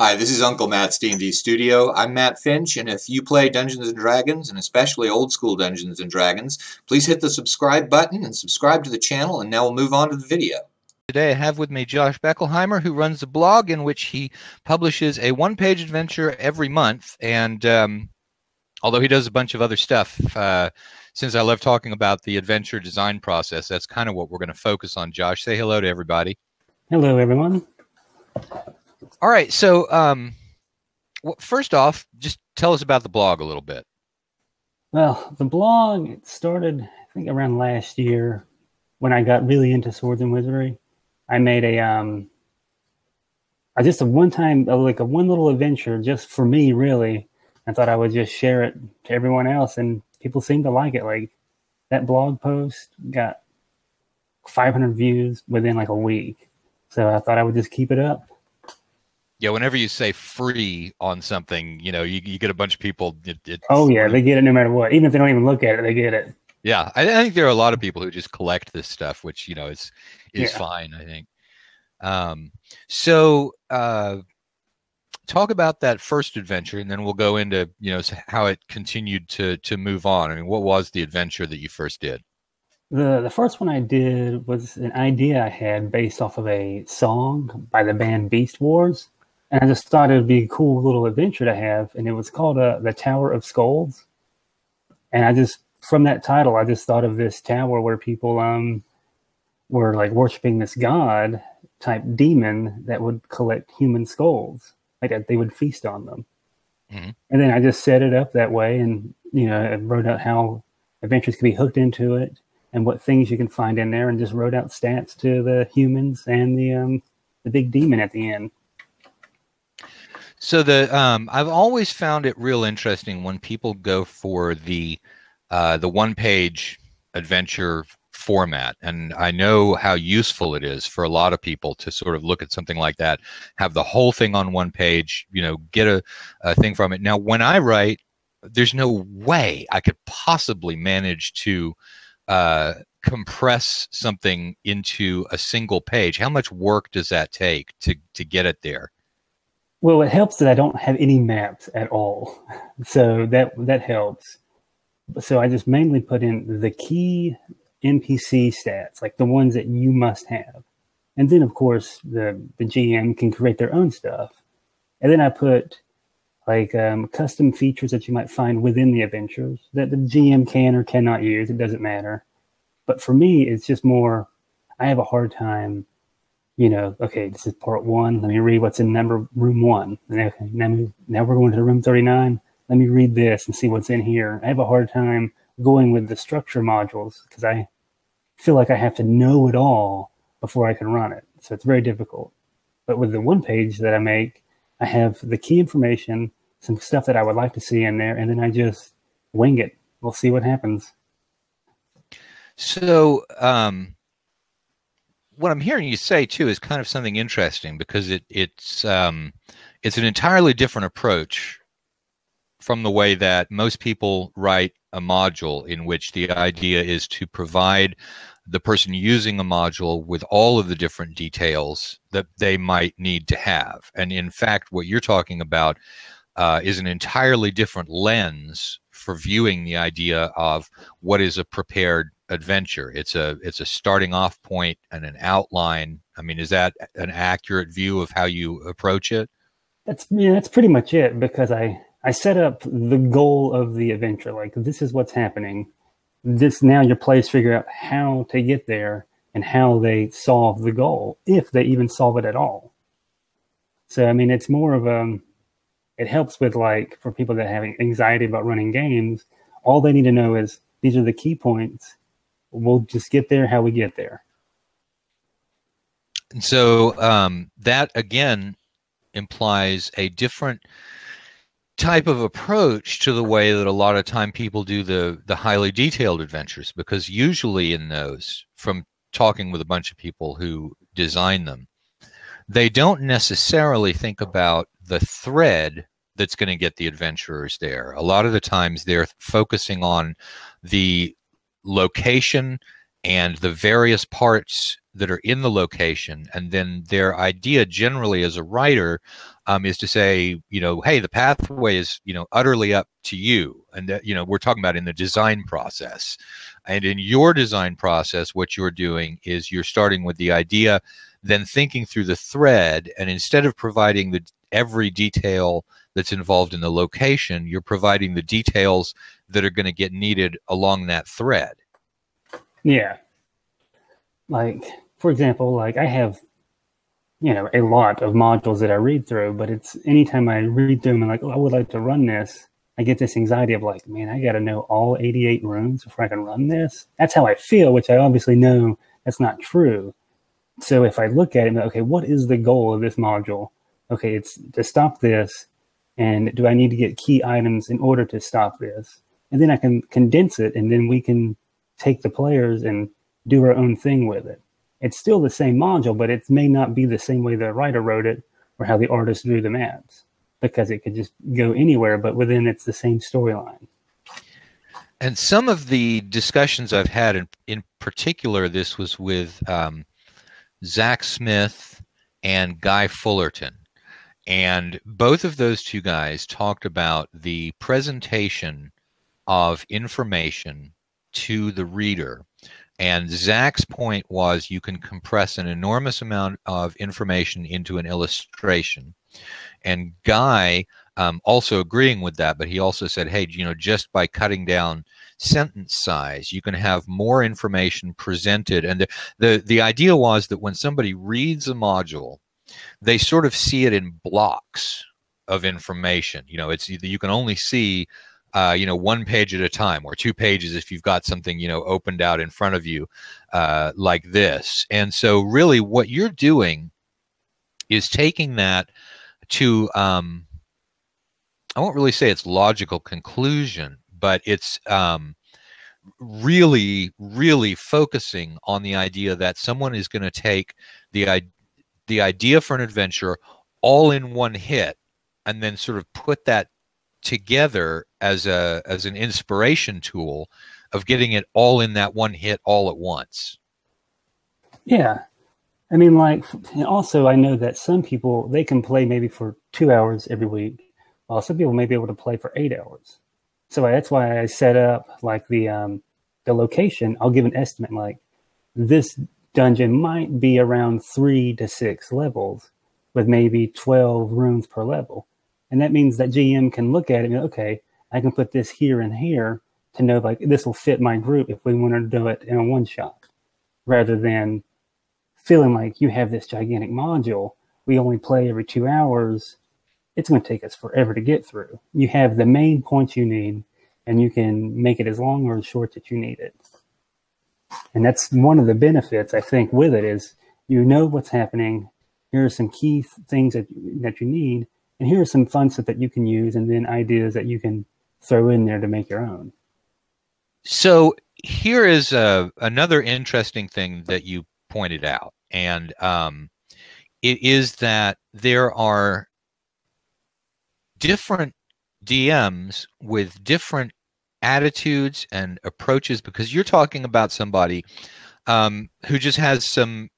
Hi, this is Uncle Matt's D&D Studio. I'm Matt Finch, and if you play Dungeons & Dragons, and especially old school Dungeons & Dragons, please hit the subscribe button and subscribe to the channel, and now we'll move on to the video. Today I have with me Josh Beckelhimer, who runs a blog in which he publishes a one-page adventure every month. And um, although he does a bunch of other stuff, uh, since I love talking about the adventure design process, that's kind of what we're going to focus on. Josh, say hello to everybody. Hello, everyone. All right. So, um, first off, just tell us about the blog a little bit. Well, the blog it started, I think, around last year when I got really into swords and wizardry. I made a um, I just a one time like a one little adventure just for me, really. I thought I would just share it to everyone else, and people seem to like it. Like that blog post got 500 views within like a week, so I thought I would just keep it up yeah, whenever you say free on something, you know, you, you get a bunch of people. It, oh yeah, they get it no matter what. Even if they don't even look at it, they get it. Yeah, I, I think there are a lot of people who just collect this stuff, which you know is is yeah. fine. I think. Um, so uh, talk about that first adventure, and then we'll go into you know how it continued to to move on. I mean, what was the adventure that you first did? The the first one I did was an idea I had based off of a song by the band Beast Wars and I just thought it would be a cool little adventure to have, and it was called uh, the Tower of Skulls. And I just, from that title, I just thought of this tower where people um were like worshiping this god type demon that would collect human skulls, like that they would feast on them. Mm-hmm. And then I just set it up that way, and you know, I wrote out how adventures could be hooked into it and what things you can find in there, and just wrote out stats to the humans and the um the big demon at the end. So the um, I've always found it real interesting when people go for the uh, the one page adventure format, and I know how useful it is for a lot of people to sort of look at something like that, have the whole thing on one page, you know, get a, a thing from it. Now, when I write, there's no way I could possibly manage to uh, compress something into a single page. How much work does that take to to get it there? Well, it helps that I don't have any maps at all, so that that helps. So I just mainly put in the key NPC stats, like the ones that you must have, and then of course the the GM can create their own stuff, and then I put like um, custom features that you might find within the adventures that the GM can or cannot use. It doesn't matter. But for me, it's just more. I have a hard time you know, okay, this is part one. Let me read what's in number room one. Okay, now, now we're going to room 39. Let me read this and see what's in here. I have a hard time going with the structure modules because I feel like I have to know it all before I can run it. So it's very difficult. But with the one page that I make, I have the key information, some stuff that I would like to see in there, and then I just wing it. We'll see what happens. So, um, what I'm hearing you say too is kind of something interesting because it it's um, it's an entirely different approach from the way that most people write a module in which the idea is to provide the person using a module with all of the different details that they might need to have. And in fact, what you're talking about uh, is an entirely different lens for viewing the idea of what is a prepared adventure. It's a it's a starting off point and an outline. I mean, is that an accurate view of how you approach it? That's yeah, that's pretty much it because I I set up the goal of the adventure. Like this is what's happening. This now your players figure out how to get there and how they solve the goal, if they even solve it at all. So I mean, it's more of a um, it helps with like for people that have anxiety about running games. All they need to know is these are the key points we'll just get there how we get there. And so um, that again implies a different type of approach to the way that a lot of time people do the the highly detailed adventures because usually in those from talking with a bunch of people who design them they don't necessarily think about the thread that's going to get the adventurers there a lot of the times they're focusing on the location and the various parts that are in the location, and then their idea generally as a writer um, is to say, you know, hey, the pathway is you know utterly up to you, and that you know we're talking about in the design process, and in your design process, what you're doing is you're starting with the idea, then thinking through the thread, and instead of providing the every detail that's involved in the location, you're providing the details that are going to get needed along that thread. Yeah. Like, for example, like I have, you know, a lot of modules that I read through, but it's anytime I read through them and like, oh, I would like to run this, I get this anxiety of like, man, I got to know all 88 rooms before I can run this. That's how I feel, which I obviously know that's not true. So if I look at it, okay, what is the goal of this module? Okay, it's to stop this. And do I need to get key items in order to stop this? And then I can condense it and then we can take the players and do our own thing with it. It's still the same module, but it may not be the same way the writer wrote it or how the artist drew the maps because it could just go anywhere, but within it's the same storyline. And some of the discussions I've had, in, in particular, this was with um, Zak Smith and Guy Fullerton. And both of those two guys talked about the presentation of information to the reader. And Zak's point was you can compress an enormous amount of information into an illustration. And Guy um, also agreeing with that, but he also said, hey, you know, just by cutting down sentence size, you can have more information presented. And the, the, the idea was that when somebody reads a module, they sort of see it in blocks of information. You know, it's you can only see uh, you know, one page at a time or two pages if you've got something, you know, opened out in front of you uh, like this. And so, really, what you're doing is taking that to, um, I won't really say it's logical conclusion, but it's um, really, really focusing on the idea that someone is going to take the, the idea for an adventure all in one hit and then sort of put that together as a as an inspiration tool of getting it all in that one hit all at once. Yeah. I mean like also I know that some people they can play maybe for 2 hours every week while some people may be able to play for 8 hours. So that's why I set up like the um the location, I'll give an estimate like this dungeon might be around 3 to 6 levels with maybe 12 rooms per level. And that means that GM can look at it and go, okay, I can put this here and here to know like this will fit my group if we want to do it in a one shot rather than feeling like you have this gigantic module. We only play every two hours. It's going to take us forever to get through. You have the main points you need and you can make it as long or as short that you need it. And that's one of the benefits I think with it is you know what's happening. Here are some key things that, that you need and here are some fun stuff that you can use and then ideas that you can throw in there to make your own so here is uh, another interesting thing that you pointed out and um, it is that there are different dms with different attitudes and approaches because you're talking about somebody um, who just has some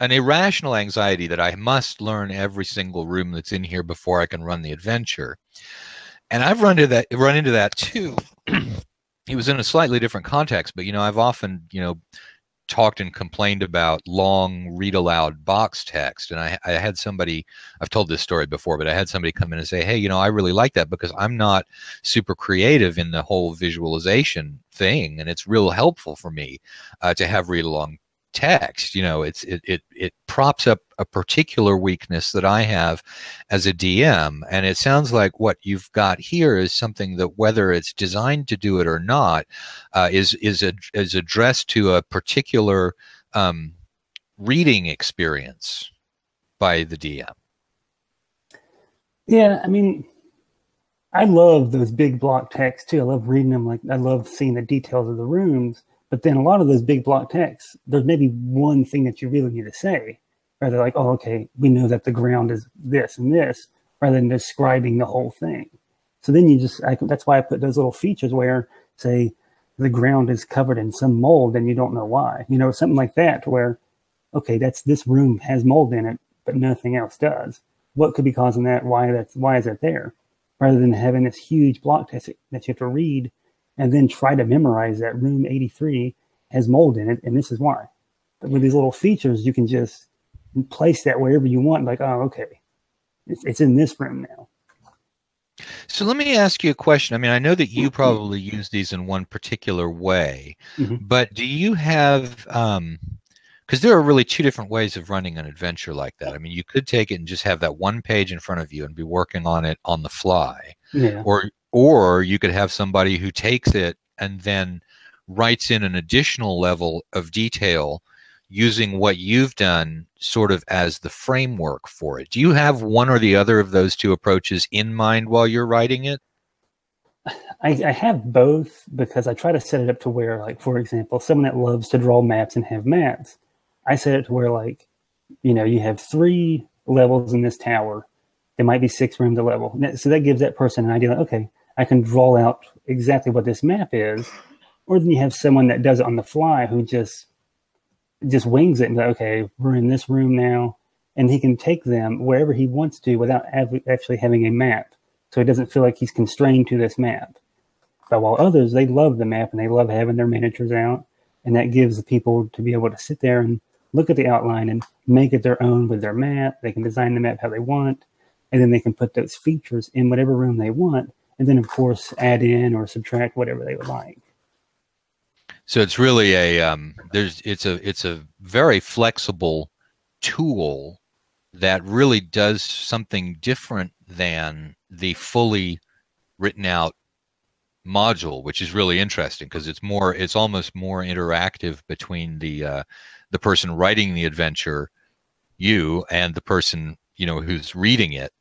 an irrational anxiety that I must learn every single room that's in here before I can run the adventure. And I've run into that run into that too. it was in a slightly different context, but you know, I've often, you know, talked and complained about long read aloud box text and I, I had somebody i've told this story before but i had somebody come in and say hey you know i really like that because i'm not super creative in the whole visualization thing and it's real helpful for me uh, to have read along text you know it's it, it it props up a particular weakness that i have as a dm and it sounds like what you've got here is something that whether it's designed to do it or not uh, is is a, is addressed to a particular um, reading experience by the dm yeah i mean i love those big block texts too. I love reading them like i love seeing the details of the rooms but then a lot of those big block texts, there's maybe one thing that you really need to say, rather like, oh, okay, we know that the ground is this and this, rather than describing the whole thing. So then you just, I, that's why I put those little features where, say, the ground is covered in some mold and you don't know why, you know, something like that, where okay, that's this room has mold in it, but nothing else does. What could be causing that? Why that's why is that there? Rather than having this huge block test that you have to read and then try to memorize that room 83 has mold in it, and this is why. But with these little features, you can just place that wherever you want. Like, oh, okay, it's, it's in this room now. So let me ask you a question. I mean, I know that you probably use these in one particular way, Mhm. but do you have um because there are really two different ways of running an adventure like that. I mean, you could take it and just have that one page in front of you and be working on it on the fly, Yeah. or or you could have somebody who takes it and then writes in an additional level of detail using what you've done sort of as the framework for it. Do you have one or the other of those two approaches in mind while you're writing it? I, I have both because I try to set it up to where, like, for example, someone that loves to draw maps and have maps, I set it to where, like, you know, you have three levels in this tower. There might be six rooms a level. So that gives that person an idea, like, okay, I can draw out exactly what this map is. Or then you have someone that does it on the fly who just just wings it and like, okay, we're in this room now, and he can take them wherever he wants to without av- actually having a map, so he doesn't feel like he's constrained to this map. But while others they love the map and they love having their miniatures out, and that gives the people to be able to sit there and look at the outline and make it their own with their map. They can design the map how they want, and then they can put those features in whatever room they want, and then of course add in or subtract whatever they would like. So it's really a um, there's it's a it's a very flexible tool that really does something different than the fully written out module, which is really interesting because it's more it's almost more interactive between the uh, the person writing the adventure, you, and the person you know who's reading it.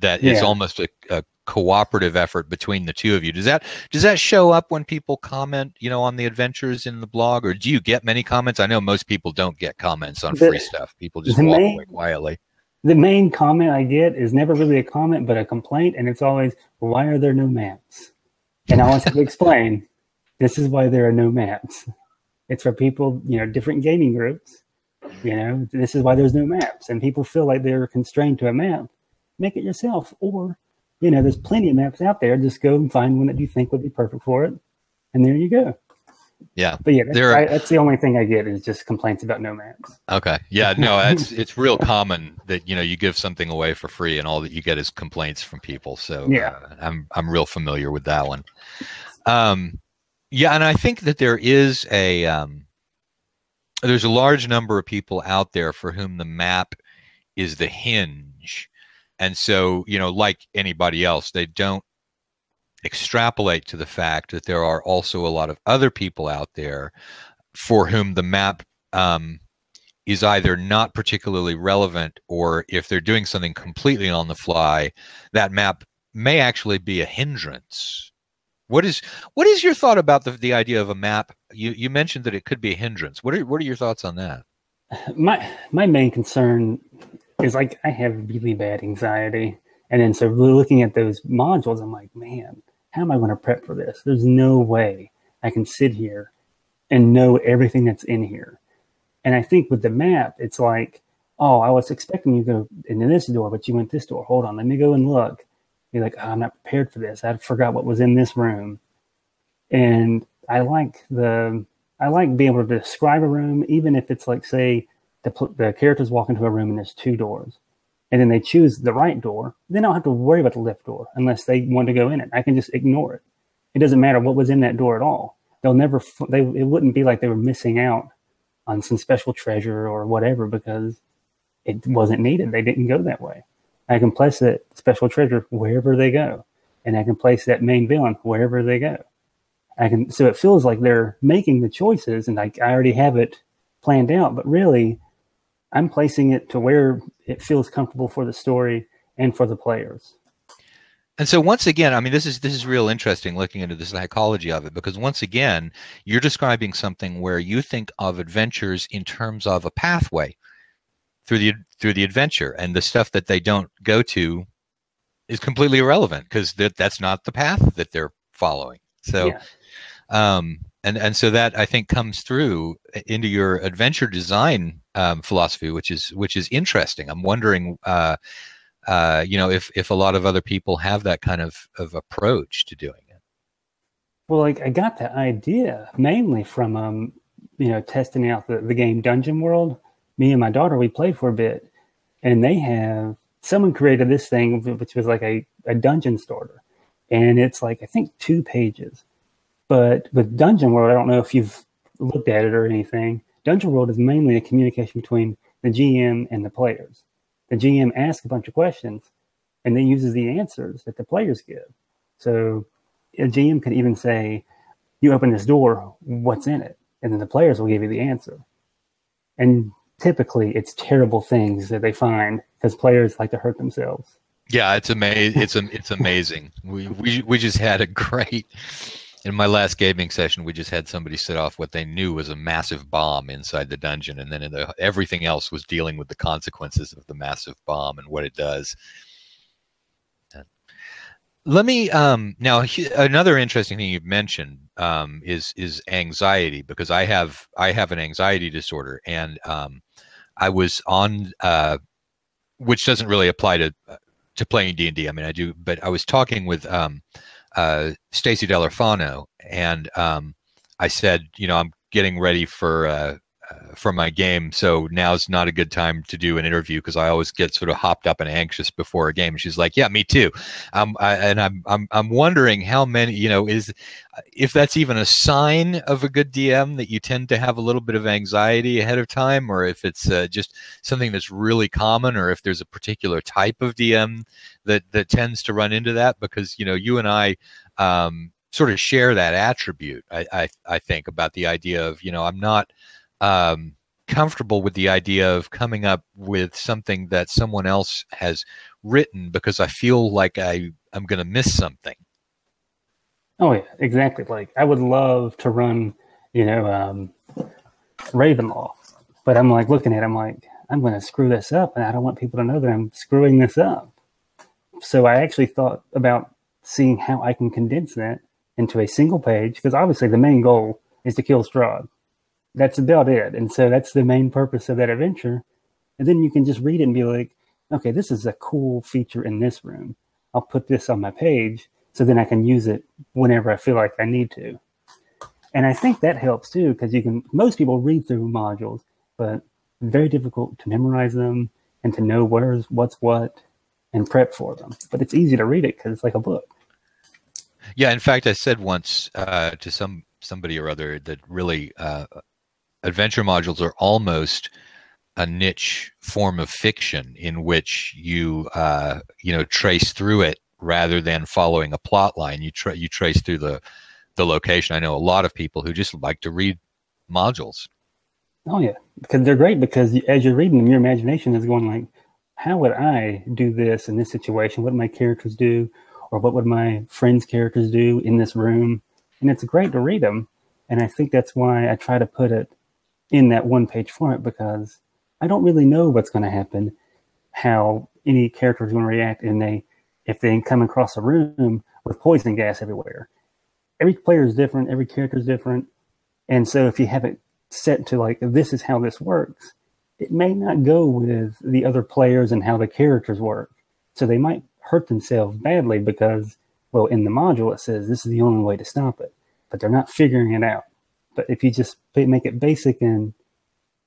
That Yeah. almost a, a cooperative effort between the two of you. Does that does that show up when people comment, you know, on the adventures in the blog, or do you get many comments? I know most people don't get comments on The- free stuff. People just walk main- away quietly. The main comment I get is never really a comment, but a complaint, and it's always, "Why are there no maps?" And I always have to explain, "This is why there are no maps. It's for people, you know, different gaming groups. You know, this is why there's no maps, and people feel like they're constrained to a map. Make it yourself, or you know, there's plenty of maps out there. Just go and find one that you think would be perfect for it, and there you go." Yeah. But yeah, that's, There are- I, that's the only thing I get is just complaints about no maps. Okay. Yeah. No, that's it's real common that you know you give something away for free and all that you get is complaints from people. So Yeah. uh, I'm I'm real familiar with that one. Um, yeah, and I think that there is a um, there's a large number of people out there for whom the map is the hinge, and so you know, like anybody else, they don't extrapolate to the fact that there are also a lot of other people out there for whom the map um, is either not particularly relevant or if they're doing something completely on the fly, that map may actually be a hindrance. What is what is your thought about the, the idea of a map? You you mentioned that it could be a hindrance. What are what are your thoughts on that? my my main concern is like I have really bad anxiety, and then so looking at those modules, I'm like, man, how am I going to prep for this? There's no way I can sit here and know everything that's in here. And I think with the map, it's like, oh, I was expecting you to go into this door, but you went this door. Hold on, let me go and look. You're like, oh, I'm not prepared for this. I forgot what was in this room. And I like the I like being able to describe a room, even if it's like, say, the, the characters walk into a room and there's two doors, and then they choose the right door. Then I don't have to worry about the left door unless they want to go in it. I can just ignore it. It doesn't matter what was in that door at all. They'll never. They it wouldn't be like they were missing out on some special treasure or whatever because it wasn't needed. They didn't go that way. I can place that special treasure wherever they go, and I can place that main villain wherever they go. I can so it feels like they're making the choices, and I, I already have it planned out. But really, I'm placing it to where it feels comfortable for the story and for the players. And so once again, I mean, this is this is real interesting looking into the psychology of it because once again, you're describing something where you think of adventures in terms of a pathway through the through the adventure, and the stuff that they don't go to is completely irrelevant because that that's not the path that they're following. So, Yeah. um, and and so that I think comes through into your adventure design um, philosophy, which is which is interesting. I'm wondering, uh, uh, you know, if if a lot of other people have that kind of of approach to doing it. Well, like I got the idea mainly from um, you know, testing out the, the game Dungeon World. Me and my daughter we played for a bit, and they have someone created this thing which was like a, a dungeon starter, and it's like I think two pages but with Dungeon World, I don't know if you've looked at it or anything. Dungeon World is mainly a communication between the GM and the players. The GM asks a bunch of questions and then uses the answers that the players give. So a GM can even say, You open this door, what's in it? And then the players will give you the answer. And typically it's terrible things that they find because players like to hurt themselves. Yeah, it's amazing. It's it's amazing. we we we just had a great in my last gaming session, we just had somebody set off what they knew was a massive bomb inside the dungeon, and then the, everything else was dealing with the consequences of the massive bomb and what it does. Let me um, now another interesting thing you've mentioned um, is is anxiety because I have I have an anxiety disorder and um, I was on uh, which doesn't really apply to to playing D and I mean I do, but I was talking with um, uh, Stacy Dellorfano, and um, I said, you know, I'm getting ready for uh, for my game, so now's not a good time to do an interview because I always get sort of hopped up and anxious before a game. She's like, "Yeah, me too," um, I, and I'm I'm I'm wondering how many, you know, is if that's even a sign of a good DM that you tend to have a little bit of anxiety ahead of time, or if it's uh, just something that's really common, or if there's a particular type of DM that that tends to run into that because you know you and I um, sort of share that attribute. I, I, I think about the idea of you know I'm not um, comfortable with the idea of coming up with something that someone else has written because I feel like I I'm going to miss something. Oh yeah, exactly. Like I would love to run, you know, um, Ravenloft, but I'm like looking at, it, I'm like, I'm going to screw this up, and I don't want people to know that I'm screwing this up so I actually thought about seeing how I can condense that into a single page because obviously the main goal is to kill Strahd. That's about it. And so that's the main purpose of that adventure. And then you can just read it and be like, okay, this is a cool feature in this room. I'll put this on my page so then I can use it whenever I feel like I need to. And I think that helps too because you can, most people read through modules, but very difficult to memorize them and to know where's what's what and prep for them. But it's easy to read it because it's like a book. Yeah, in fact, I said once uh, to some somebody or other that really uh, adventure modules are almost a niche form of fiction in which you uh, you know trace through it rather than following a plot line. You tra- you trace through the the location. I know a lot of people who just like to read modules. Oh yeah, because they're great because as you're reading them, your imagination is going like, how would I do this in this situation? What would my characters do? Or what would my friends' characters do in this room? And it's great to read them. And I think that's why I try to put it in that one page format because I don't really know what's going to happen, how any character is going to react and they if they come across a room with poison gas everywhere. Every player is different, every character is different. And so if you have it set to like this is how this works, it may not go with the other players and how the characters work. So they might hurt themselves badly because, well, in the module it says this is the only way to stop it, but they're not figuring it out. But if you just make it basic and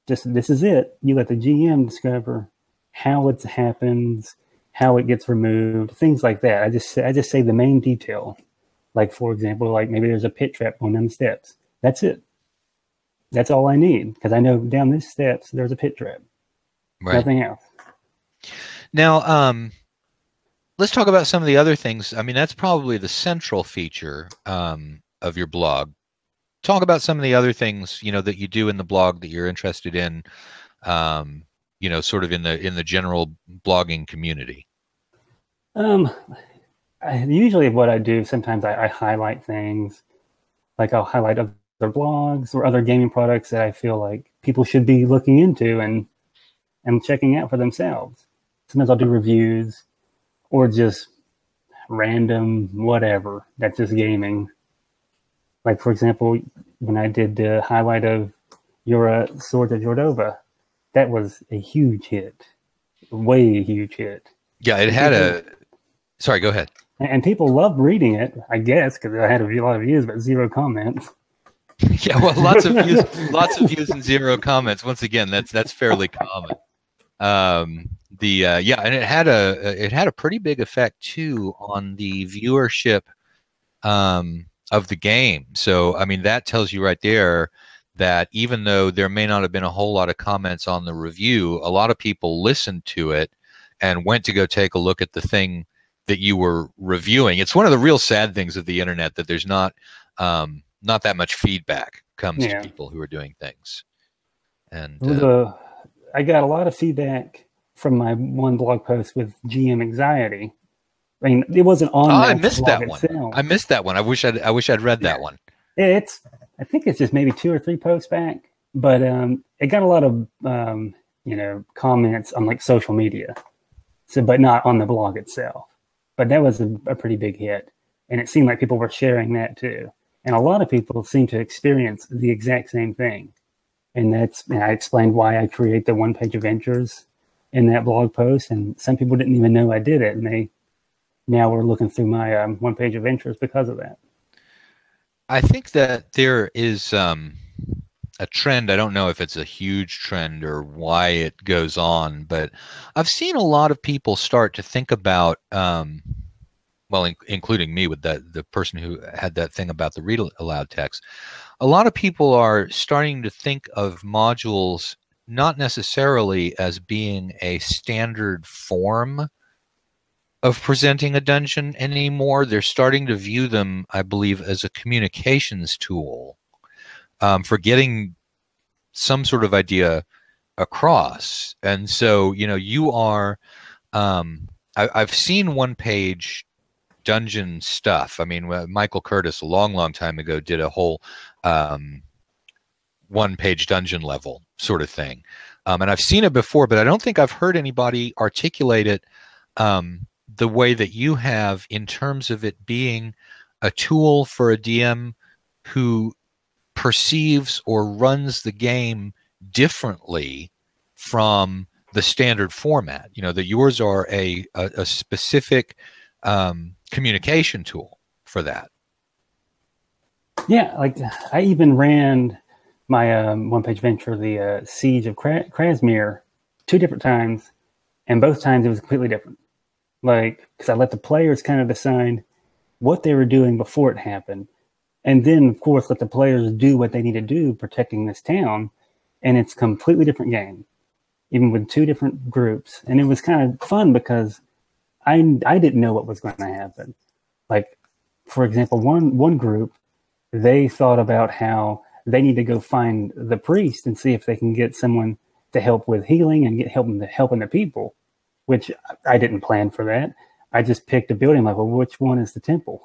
just this is it, you let the GM discover how it happens, how it gets removed, things like that. I just I just say the main detail. Like for example, like maybe there's a pit trap going down the steps. That's it. That's all I need because I know down these steps there's a pit trap. Right. Nothing else. Now, um, let's talk about some of the other things. I mean, that's probably the central feature um, of your blog. Talk about some of the other things you know that you do in the blog that you're interested in. Um, you know, sort of in the in the general blogging community. Um, I, usually what I do sometimes I, I highlight things, like I'll highlight other blogs or other gaming products that I feel like people should be looking into and and checking out for themselves. Sometimes I'll do reviews or just random whatever that's just gaming. Like for example, when I did the highlight of your Sword of Jordova, that was a huge hit, way huge hit. Yeah, it had a. Sorry, go ahead. And people loved reading it, I guess, because I had a lot of views, but zero comments. yeah, well, lots of views, lots of views and zero comments. Once again, that's that's fairly common. Um, the uh, yeah, and it had a it had a pretty big effect too on the viewership um, of the game. So I mean, that tells you right there that even though there may not have been a whole lot of comments on the review, a lot of people listened to it and went to go take a look at the thing that you were reviewing. It's one of the real sad things of the internet that there's not um, not that much feedback comes yeah. to people who are doing things. And uh, I got a lot of feedback from my one blog post with GM anxiety. I mean, it wasn't on. Oh, I missed that one. Itself. I missed that one. I wish I'd, I wish I'd read that one. It's. I think it's just maybe two or three posts back, but um, it got a lot of um, you know comments on like social media. So, but not on the blog itself. But that was a, a pretty big hit, and it seemed like people were sharing that too. And a lot of people seem to experience the exact same thing. And that's, and I explained why I create the one page adventures in that blog post. And some people didn't even know I did it. And they now we're looking through my um, one page adventures because of that. I think that there is um, a trend. I don't know if it's a huge trend or why it goes on, but I've seen a lot of people start to think about um, well, in, including me with that the person who had that thing about the read aloud text. A lot of people are starting to think of modules not necessarily as being a standard form of presenting a dungeon anymore. They're starting to view them, I believe, as a communications tool um, for getting some sort of idea across. And so, you know, you are. Um, I, have seen one page dungeon stuff. I mean, Michael Curtis a long, long time ago did a whole um, one-page dungeon level sort of thing, um, and I've seen it before, but I don't think I've heard anybody articulate it um, the way that you have in terms of it being a tool for a DM who perceives or runs the game differently from the standard format. You know that yours are a a, a specific um, communication tool for that. Yeah, like I even ran my um, one page venture, the uh, Siege of Kra- Krasmir, two different times, and both times it was completely different. Like, because I let the players kind of decide what they were doing before it happened. And then, of course, let the players do what they need to do protecting this town. And it's completely different game, even with two different groups. And it was kind of fun because I I didn't know what was going to happen. Like, for example, one one group they thought about how they need to go find the priest and see if they can get someone to help with healing and get helping the helping the people, which I didn't plan for that. I just picked a building like, well, which one is the temple?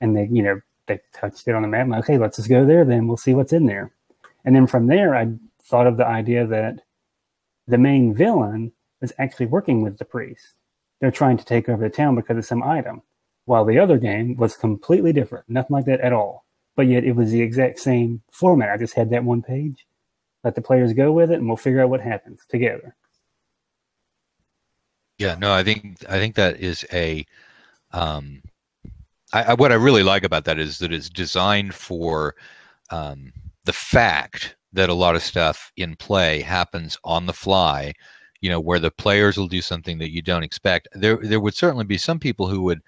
And they, you know, they touched it on the map. Like, okay, let's just go there. Then we'll see what's in there. And then from there, I thought of the idea that the main villain was actually working with the priest they're trying to take over the town because of some item. While the other game was completely different, nothing like that at all. But yet it was the exact same format. I just had that one page. Let the players go with it, and we'll figure out what happens together. Yeah, no, I think I think that is a. Um, I, I, what I really like about that is that it's designed for um, the fact that a lot of stuff in play happens on the fly you know where the players will do something that you don't expect there there would certainly be some people who would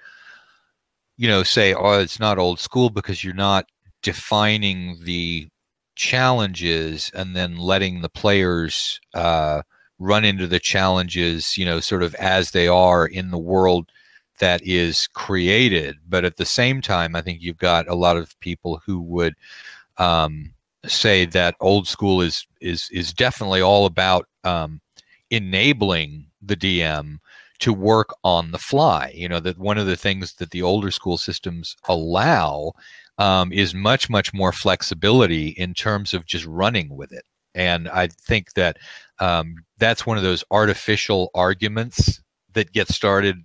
you know say oh it's not old school because you're not defining the challenges and then letting the players uh, run into the challenges you know sort of as they are in the world that is created but at the same time i think you've got a lot of people who would um, say that old school is is is definitely all about um, enabling the DM to work on the fly. You know, that one of the things that the older school systems allow um, is much, much more flexibility in terms of just running with it. And I think that um, that's one of those artificial arguments that get started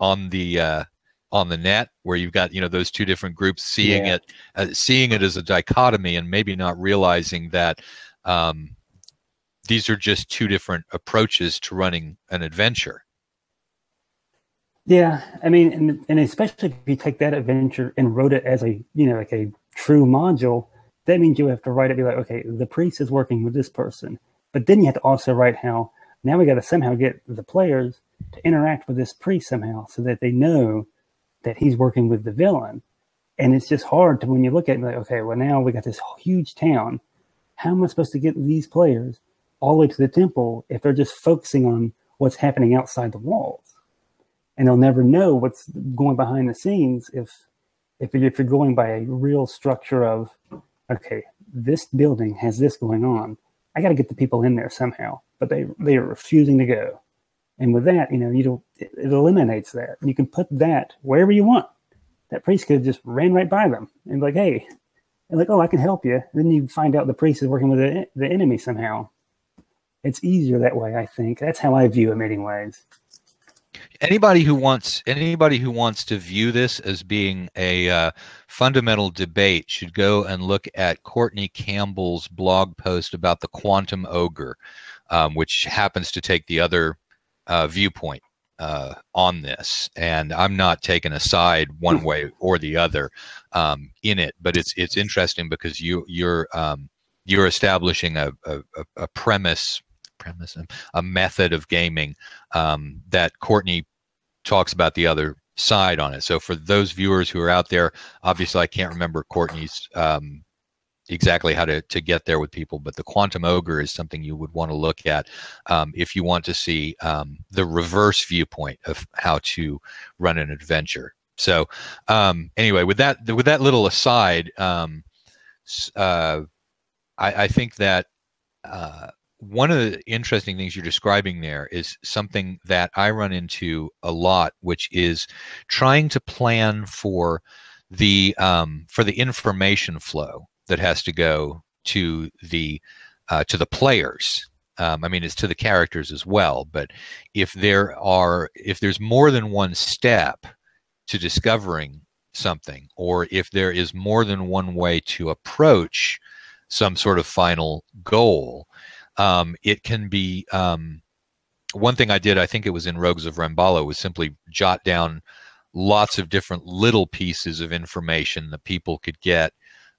on the uh, on the net where you've got you know those two different groups seeing Yeah. it uh, seeing it as a dichotomy and maybe not realizing that um, these are just two different approaches to running an adventure Yeah, I mean, and, and especially if you take that adventure and wrote it as a you know like a true module, that means you have to write it. Be like, okay, the priest is working with this person, but then you have to also write how now we got to somehow get the players to interact with this priest somehow, so that they know that he's working with the villain. And it's just hard to when you look at it, like, okay, well now we got this huge town. How am I supposed to get these players all the way to the temple if they're just focusing on what's happening outside the walls? and they'll never know what's going behind the scenes if if if you're going by a real structure of okay this building has this going on. I got to get the people in there somehow. But they they are refusing to go. And with that you know you don't it, it eliminates that. You can put that wherever you want. That priest could have just ran right by them and be like hey and like oh i can help you. Then you find out the priest is working with the, the enemy somehow. It's easier that way i think. That's how i view it anyways anybody who wants anybody who wants to view this as being a uh, fundamental debate should go and look at Courtney Campbell's blog post about the quantum ogre, um, which happens to take the other uh, viewpoint uh, on this. And I'm not taking a side one way or the other um, in it, but it's it's interesting because you you're um, you're establishing a, a, a premise premise a method of gaming um, that Courtney talks about the other side on it. So for those viewers who are out there, obviously I can't remember Courtney's um, exactly how to, to get there with people, but the quantum ogre is something you would want to look at um, if you want to see um, the reverse viewpoint of how to run an adventure. So um, anyway, with that with that little aside, um, uh, I, I think that. Uh, one of the interesting things you're describing there is something that I run into a lot, which is trying to plan for the um, for the information flow that has to go to the uh, to the players. Um, I mean, it's to the characters as well. But if there are if there's more than one step to discovering something, or if there is more than one way to approach some sort of final goal, um, it can be um, one thing I did. I think it was in Rogues of Remballo was simply jot down lots of different little pieces of information that people could get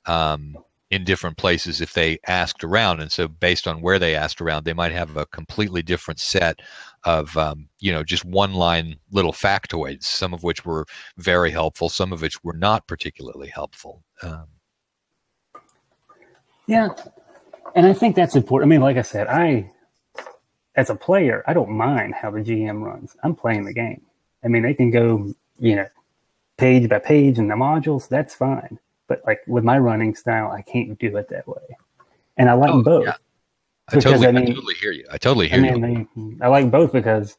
um, in different places if they asked around. And so, based on where they asked around, they might have a completely different set of um, you know just one line little factoids. Some of which were very helpful, some of which were not particularly helpful. Um, yeah, and I think that's important. I mean, like I said, I, as a player, I don't mind how the GM runs. I'm playing the game. I mean, they can go, you know, page by page in the modules. That's fine. But like with my running style, I can't do it that way. And I like Oh, both. yeah. I Because, totally, I I, totally hear you. I totally I hear you. mean, they, I like both because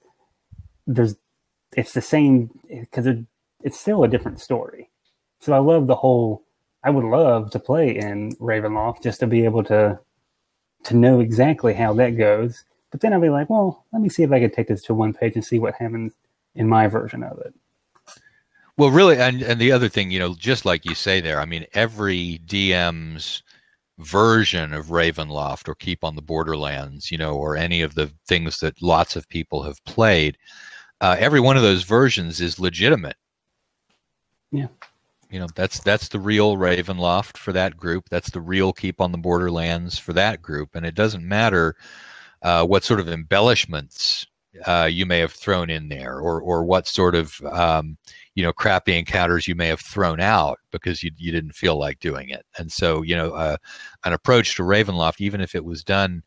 there's, it's the same because it, it's still a different story. So I love the whole. I would love to play in Ravenloft just to be able to to know exactly how that goes. But then I'll be like, well, let me see if I could take this to one page and see what happens in my version of it. Well, really, and and the other thing, you know, just like you say there, I mean, every DM's version of Ravenloft or Keep on the Borderlands, you know, or any of the things that lots of people have played, uh, every one of those versions is legitimate. Yeah. You know, that's that's the real Ravenloft for that group. That's the real Keep on the Borderlands for that group, and it doesn't matter uh, what sort of embellishments uh, you may have thrown in there, or or what sort of um, you know crappy encounters you may have thrown out because you you didn't feel like doing it. And so you know uh, an approach to Ravenloft, even if it was done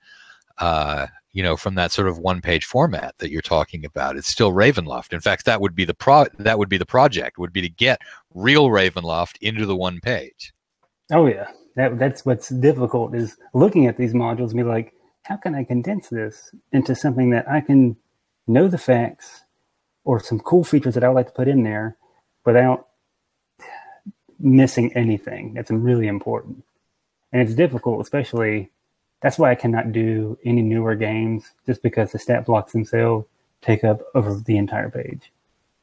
uh, you know from that sort of one page format that you're talking about, it's still Ravenloft. In fact, that would be the pro that would be the project would be to get real Ravenloft into the one page. Oh yeah, that that's what's difficult is looking at these modules and be like, how can I condense this into something that I can know the facts or some cool features that I would like to put in there without missing anything. That's really important, and it's difficult, especially. That's why I cannot do any newer games just because the stat blocks themselves take up over the entire page.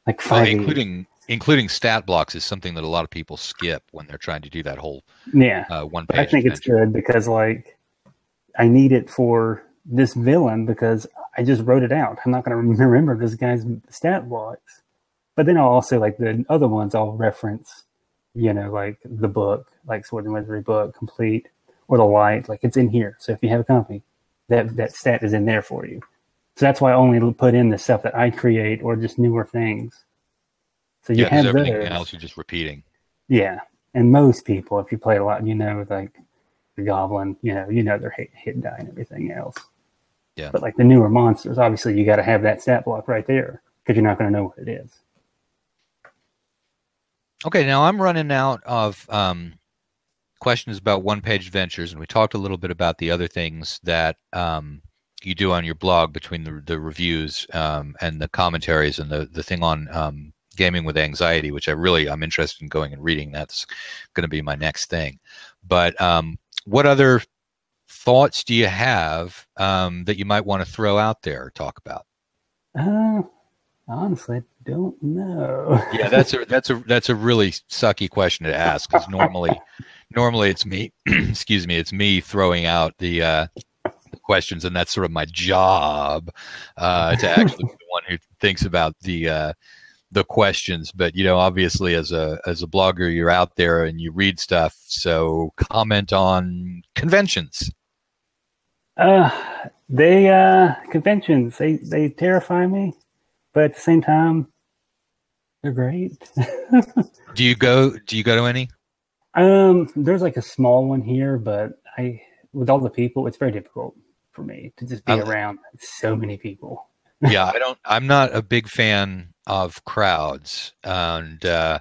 Like five, including including stat blocks is something that a lot of people skip when they're trying to do that whole Yeah. uh, one page. I think it's good because like I need it for this villain because I just wrote it out. I'm not going to remember this guy's stat blocks. But then I'll also like the other ones I'll reference, you know, like the book, like Sword and Wizardry book, complete, or the light, like it's in here. So if you have a company, that that stat is in there for you. So that's why I only put in the stuff that I create or just newer things. So you Yeah, because have everything those. else you're just repeating. Yeah, and most people, if you play a lot, you know, like the goblin, you know, you know their hit, hit die and everything else. Yeah. But like the newer monsters, obviously, you got to have that stat block right there because you're not going to know what it is. Okay, now I'm running out of um, questions about one-page adventures, and we talked a little bit about the other things that um, you do on your blog between the, the reviews um, and the commentaries and the the thing on um, gaming with anxiety, which I really I'm interested in going and reading. That's going to be my next thing. But um, what other thoughts do you have um, that you might want to throw out there or talk about? Uh, honestly, I don't know. yeah that's a that's a that's a really sucky question to ask because normally normally it's me excuse me it's me throwing out the uh the questions and that's sort of my job uh to actually be the one who thinks about the uh the questions. But you know obviously as a as a blogger you're out there and you read stuff so comment on conventions. Uh, they uh conventions they they terrify me, but at the same time, they're great. do you go do you go to any um, there's like a small one here, but I with all the people, it's very difficult for me to just be I- around so many people. yeah, I don't. I'm not a big fan of crowds, and uh,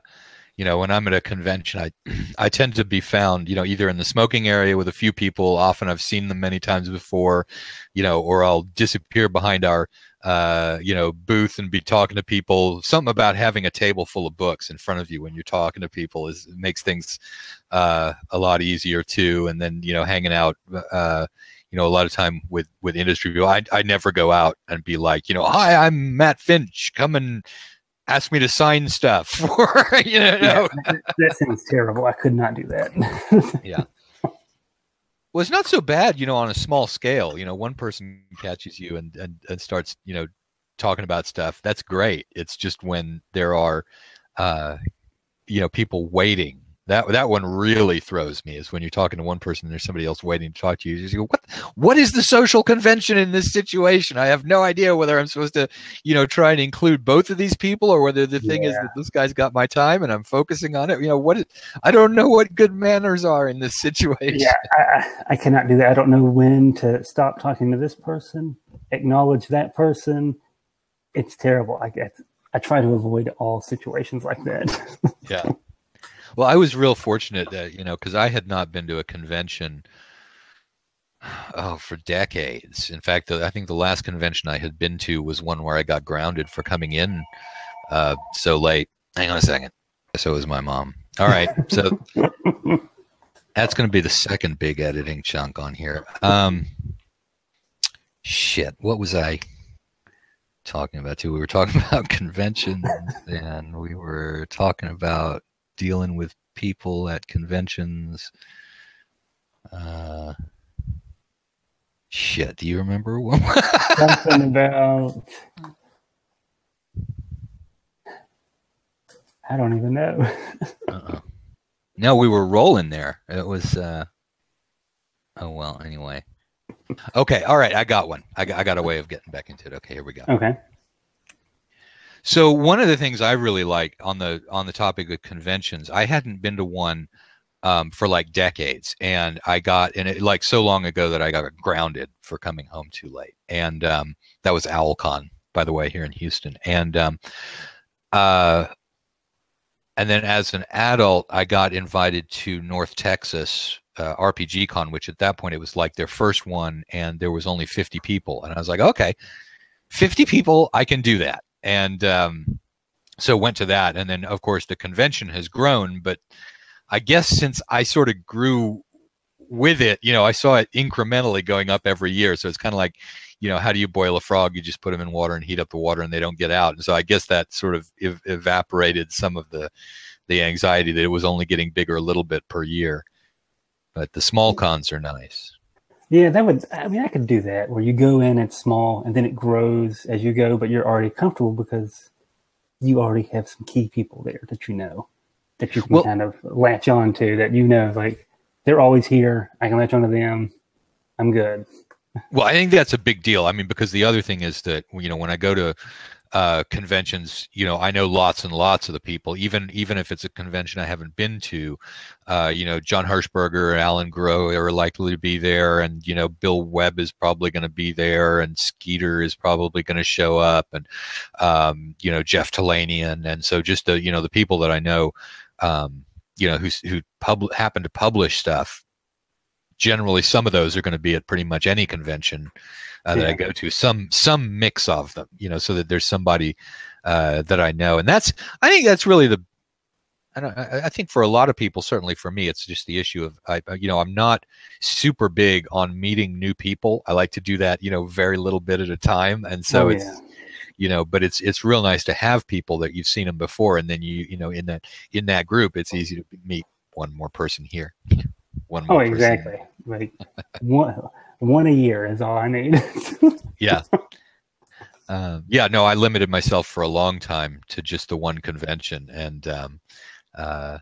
you know, when I'm at a convention, I I tend to be found, you know, either in the smoking area with a few people. Often I've seen them many times before, you know, or I'll disappear behind our uh, you know booth and be talking to people. Something about having a table full of books in front of you when you're talking to people is makes things uh, a lot easier too. And then you know, hanging out. Uh, you know, a lot of time with with industry people, I I never go out and be like, you know, hi, I'm Matt Finch. Come and ask me to sign stuff. or you know, Yeah, that, that sounds terrible. I could not do that. Yeah. Well, it's not so bad, you know, on a small scale. You know, one person catches you and and, and starts, you know, talking about stuff. That's great. It's just when there are, uh, you know, people waiting. That that one really throws me is when you're talking to one person and there's somebody else waiting to talk to you. You just go, what what is the social convention in this situation? I have no idea whether I'm supposed to, you know, try and include both of these people or whether the thing is that this guy's got my time and I'm focusing on it. You know, what is, I don't know what good manners are in this situation. yeah, I, I, I cannot do that. I don't know when to stop talking to this person, acknowledge that person. It's terrible. I get. I try to avoid all situations like that. Yeah. Well, I was real fortunate that, you know, because I had not been to a convention oh for decades. In fact, the, I think the last convention I had been to was one where I got grounded for coming in uh, so late. Hang on a second. So was my mom. All right. So that's going to be the second big editing chunk on here. Um, shit. What was I talking about too? We were talking about conventions and we were talking about dealing with people at conventions. Uh, shit. Do you remember one? Something about. I don't even know. uh-uh. No, we were rolling there. It was. Uh, oh well. Anyway. Okay. All right. I got one. I got, I got a way of getting back into it. Okay. Here we go. Okay. So one of the things I really like on the on the topic of conventions, I hadn't been to one um, for like decades, and I got and it like so long ago that I got grounded for coming home too late, and um, that was OwlCon, by the way, here in Houston, and um, uh, and then as an adult, I got invited to North Texas uh, RPG Con, which at that point it was like their first one, and there was only fifty people, and I was like, okay, fifty people, I can do that and um, so went to that and then of course the convention has grown but i guess since i sort of grew with it, you know, I saw it incrementally going up every year. So it's kind of like, you know, how do you boil a frog? You just put them in water and heat up the water, and they don't get out. And so I guess that sort of ev- evaporated some of the the anxiety that it was only getting bigger a little bit per year. But the small cons are nice. Yeah, that would. I mean, I could do that where you go in, it's small, and then it grows as you go, but you're already comfortable because you already have some key people there that you know that you can well, kind of latch on to that you know, like they're always here. I can latch onto them. I'm good. Well, I think that's a big deal. I mean, because the other thing is that you know when I go to uh, conventions, you know, I know lots and lots of the people, even even if it's a convention I haven't been to. Uh, you know, John Hershberger and Alan Groh are likely to be there, and you know, Bill Webb is probably going to be there, and Skeeter is probably going to show up, and um, you know, Jeff Talanian, and so just the you know the people that I know, um, you know, who who pub- happen to publish stuff. Generally, some of those are going to be at pretty much any convention uh, that yeah. I go to. Some some mix of them, you know, so that there's somebody uh, that I know, and that's I think that's really the. I, don't, I think for a lot of people, certainly for me, it's just the issue of I, you know, I'm not super big on meeting new people. I like to do that, you know, very little bit at a time, and so oh, it's. You know but it's it's real nice to have people that you've seen them before and then you you know in that in that group it's easy to meet one more person here one more oh exactly like one one a year is all I need. yeah. Um, yeah, no, I limited myself for a long time to just the one convention, and um, uh,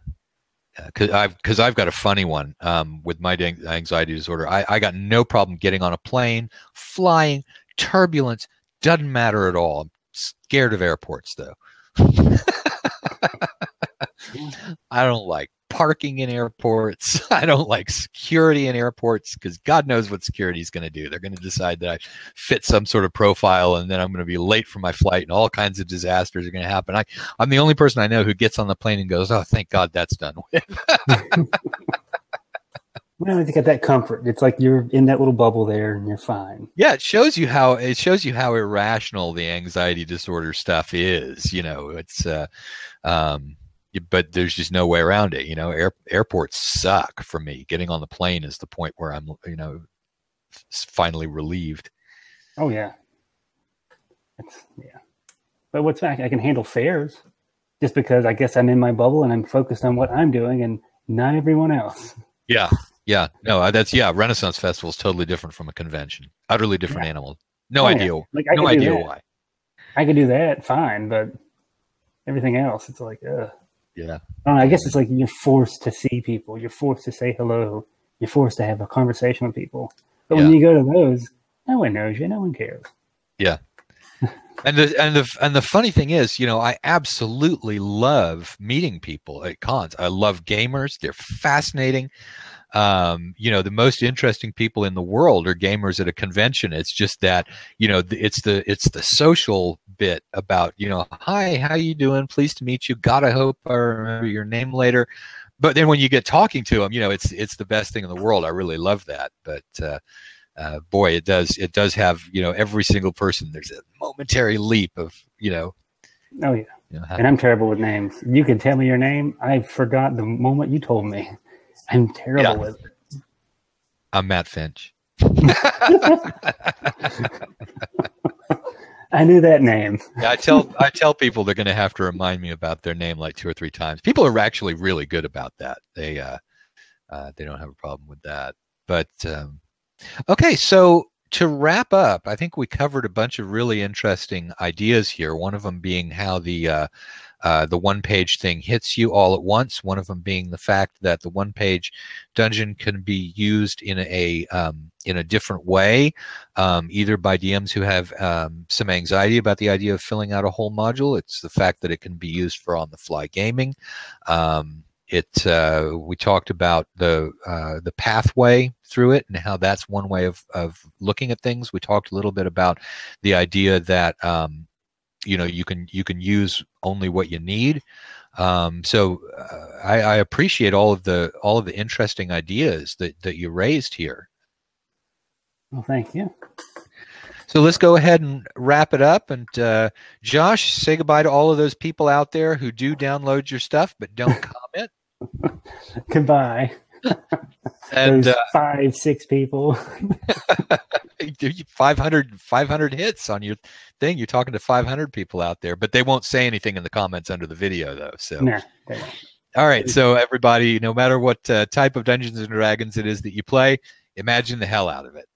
because uh, I've because I've got a funny one um, with my anxiety disorder. I, I got no problem getting on a plane, flying, turbulence doesn't matter at all. I'm scared of airports though. I don't like parking in airports. I don't like security in airports because God knows what security is going to do. They're going to decide that I fit some sort of profile and then I'm going to be late for my flight and all kinds of disasters are going to happen. I, I'm the only person I know who gets on the plane and goes, Oh, thank God that's done with. Well, you get that comfort. It's like you're in that little bubble there and you're fine. Yeah, it shows you how it shows you how irrational the anxiety disorder stuff is. You know, it's uh, um, but there's just no way around it. You know, Air, airports suck for me. Getting on the plane is the point where I'm, you know, finally relieved. Oh yeah, it's yeah. But what's back I can handle fairs just because I guess I'm in my bubble and I'm focused on what I'm doing and not everyone else. Yeah, yeah, no, that's yeah. Renaissance Festival is totally different from a convention. Utterly different yeah. animal. No oh, idea. Yeah. Like, no idea why. I could do that fine, but everything else, it's like, uh, yeah. I, know, I guess it's like you're forced to see people. You're forced to say hello. You're forced to have a conversation with people. But yeah. when you go to those, no one knows you. No one cares. Yeah. and the and the and the funny thing is, you know, I absolutely love meeting people at cons. I love gamers; they're fascinating um, you know the most interesting people in the world are gamers at a convention. It's just that you know it's the it's the social bit about you know hi how you doing? Pleased to meet you. Gotta hope i remember your name later. But then when you get talking to them you know it's it's the best thing in the world. I really love that. But uh, uh, boy it does it does have you know every single person there's a momentary leap of you know oh yeah. you know, and i'm terrible with names. You can tell me your name. I forgot the moment you told me I'm terrible yeah. with it. I'm Matt Finch. I knew that name. yeah, I tell I tell people they're going to have to remind me about their name like two or three times. People are actually really good about that. They uh, uh, they don't have a problem with that. But um, okay, so to wrap up, I think we covered a bunch of really interesting ideas here. One of them being how the uh, uh, the one page thing hits you all at once. One of them being the fact that the one page dungeon can be used in a um, in a different way, um, either by DMs who have um, some anxiety about the idea of filling out a whole module. It's the fact that it can be used for on the fly gaming. Um, it uh, we talked about the uh, the pathway through it and how that's one way of of looking at things. We talked a little bit about the idea that um, you know you can you can use only what you need. Um, so uh, I, I appreciate all of the all of the interesting ideas that that you raised here. Well, thank you. So let's go ahead and wrap it up. And uh, Josh, say goodbye to all of those people out there who do download your stuff but don't comment. Goodbye. And uh, five, six people. 500, 500 hits on your thing. You're talking to 500 people out there, but they won't say anything in the comments under the video, though. So, nah, all right. So, everybody, no matter what uh, type of Dungeons and Dragons it is that you play, imagine the hell out of it.